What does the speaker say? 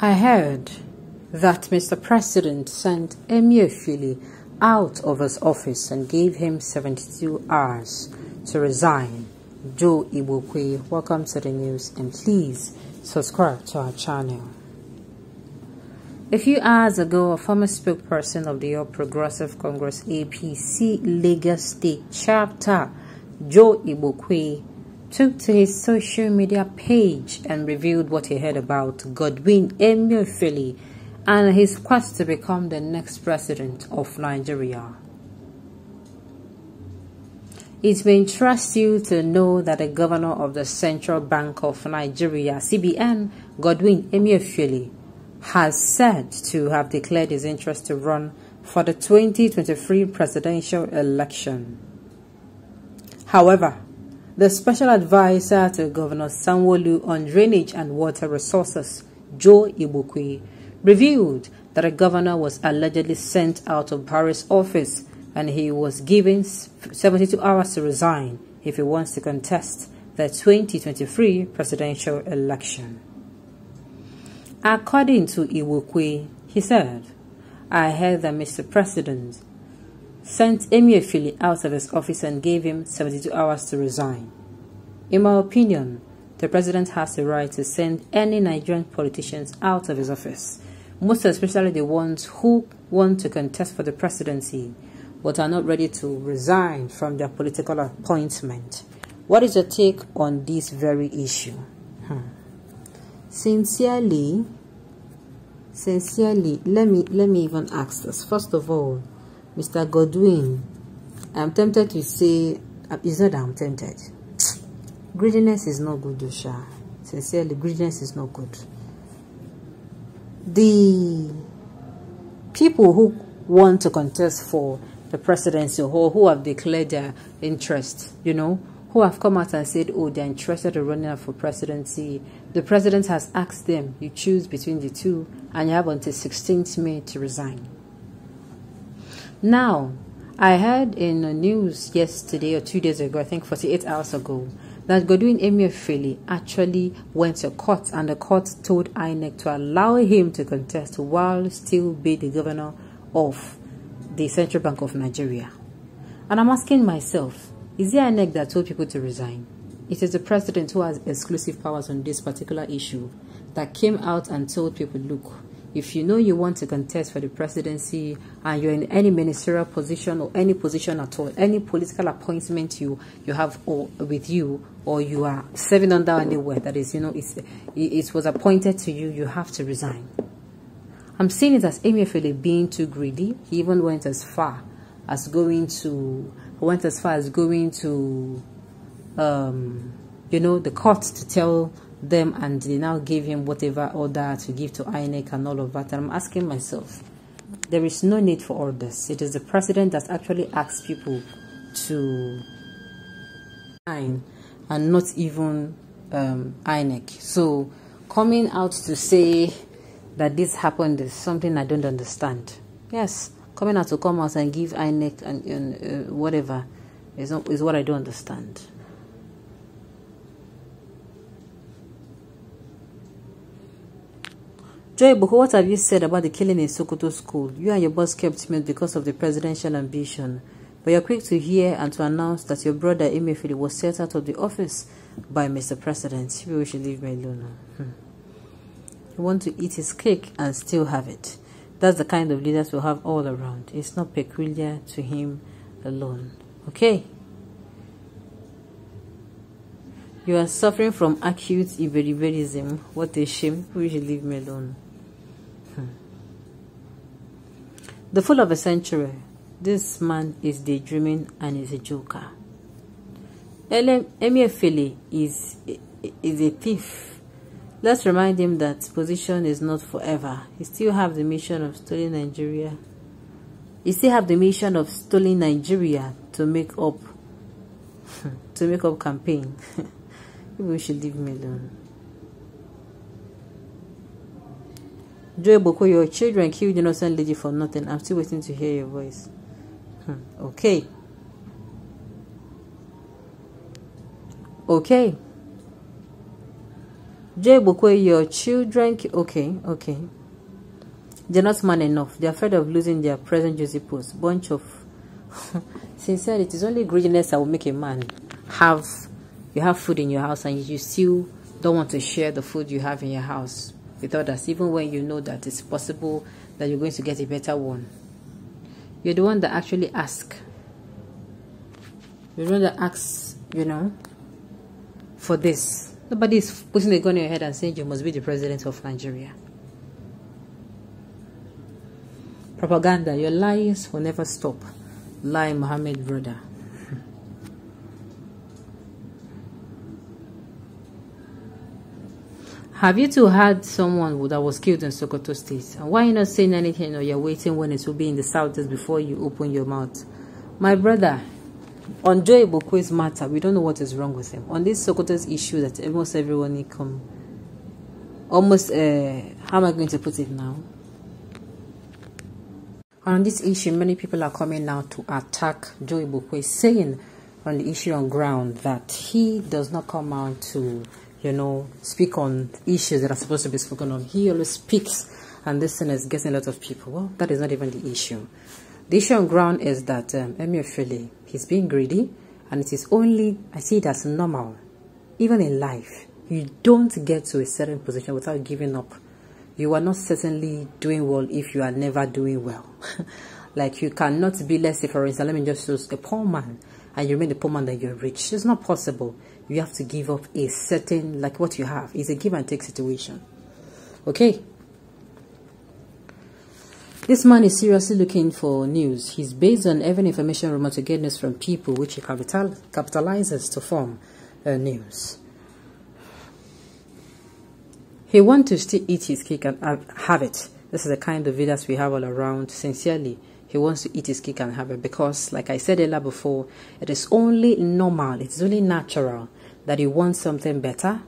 I heard that Mr. President sent Emefiele out of his office and gave him 72 hours to resign. Joe Igbokwe, welcome to the news and please subscribe to our channel. A few hours ago, a former spokesperson of the All Progressive Congress APC Lagos State chapter, Joe Igbokwe, took to his social media page and revealed what he heard about Godwin Emefiele and his quest to become the next president of Nigeria. It may interest you to know that the governor of the Central Bank of Nigeria, CBN, Godwin Emefiele, has said to have declared his interest to run for the 2023 presidential election. However, the special advisor to Governor Sanwo-Olu on drainage and water resources, Joe Igbokwe, revealed that the governor was allegedly sent out of Paris office and he was given 72 hours to resign if he wants to contest the 2023 presidential election. According to Igbokwe, he said, I heard that Mr. President sent Emir Emefiele out of his office and gave him 72 hours to resign. In my opinion, the president has the right to send any Nigerian politicians out of his office, most especially the ones who want to contest for the presidency but are not ready to resign from their political appointment. What is your take on this very issue? Hmm. Sincerely, sincerely, let me let me even ask this. First of all, Mr. Godwin, I'm tempted to say, uh, is not that I'm tempted. Greediness is not good, Dusha. Sincerely, greediness is not good. The people who want to contest for the presidency or who have declared their interest, you know, who have come out and said, oh, they're interested in running for presidency. The president has asked them, you choose between the two, and you have until 16th May to resign. Now, I heard in the news yesterday or two days ago, I think 48 hours ago, that Godwin Emefiele actually went to court and the court told INEC to allow him to contest while still be the governor of the Central Bank of Nigeria. And I'm asking myself, is there INEC that told people to resign? It is the president who has exclusive powers on this particular issue that came out and told people, look, if you know you want to contest for the presidency and you're in any ministerial position or any position at all, any political appointment you you have or with you or you are serving under anywhere that is, you know, it's, it was appointed to you, you have to resign. I'm seeing it as Emefiele being too greedy. He even went as far as going to went as far as going to um, you know the court to tell them and they now gave him whatever order to give to INEC and all of that. And I'm asking myself, there is no need for all this. It is the president that actually asks people to sign and not even um, INEC. So coming out to say that this happened is something I don't understand. Yes, coming out to come out and give INEC and, and uh, whatever is, not, is what I don't understand. Joe Igbokwe, what have you said about the killing in Sokoto school? You and your boss kept mute because of the presidential ambition. But you're quick to hear and to announce that your brother Emefiele was set out of the office by Mr. President. Maybe we should leave me alone. Hmm. You want to eat his cake and still have it. That's the kind of leaders we have all around. It's not peculiar to him alone. Okay? You are suffering from acute iberiberism. What a shame. We should leave me alone. The fool of a century. This man is daydreaming and is a joker. Emefiele is, is a thief. Let's remind him that position is not forever. He still have the mission of stealing Nigeria. He still have the mission of stealing Nigeria to make up to make up campaign. We should leave me alone. Joe Igbokwe, your children killed innocent lady for nothing. I'm still waiting to hear your voice. Hmm. Okay. Okay. Joe Igbokwe, your children. Okay, okay. They're not man enough. They're afraid of losing their present juicy post. Bunch of. Sincerely, it is only greediness that will make a man have. You have food in your house and you still don't want to share the food you have in your house with others, even when you know that it's possible that you're going to get a better one. You're the one that actually ask. You're the one that asks, you know, for this. Nobody is putting a gun in your head and saying you must be the president of Nigeria. Propaganda, your lies will never stop. Lai, Muhammad, brother. Have you two had someone that was killed in Sokoto State? And why are you not saying anything or you're waiting when it will be in the southeast before you open your mouth? My brother, on Joe Igbokwe's matter, we don't know what is wrong with him. On this Sokoto's issue that almost everyone come, almost, uh, how am I going to put it now? On this issue, many people are coming now to attack Joy Bokwe, saying on the issue on ground that he does not come out to you know, speak on issues that are supposed to be spoken on. He always speaks, and this thing is getting a lot of people. Well, that is not even the issue. The issue on ground is that um, Emefiele, he's being greedy, and it is only, I see it as normal. Even in life, you don't get to a certain position without giving up. You are not certainly doing well if you are never doing well. like you cannot be, let's say for instance, let me just use a poor man, and you remain a poor man that you're rich. It's not possible you have to give up a certain, like what you have. It's a give and take situation. Okay? This man is seriously looking for news. He's based on every information rumor to get news from people, which he capital capitalizes to form uh, news. He wants to still eat his cake and have it. This is the kind of videos we have all around. Sincerely, he wants to eat his cake and have it because, like I said earlier before, it is only normal, it's only natural that you want something better